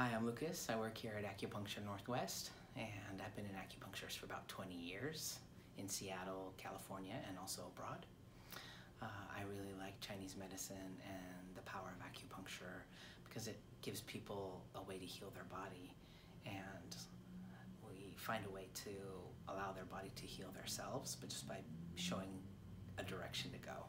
Hi, I'm Lucas. I work here at Acupuncture Northwest, and I've been an acupuncturist for about 20 years in Seattle, California, and also abroad. Uh, I really like Chinese medicine and the power of acupuncture because it gives people a way to heal their body, and we find a way to allow their body to heal themselves, but just by showing a direction to go.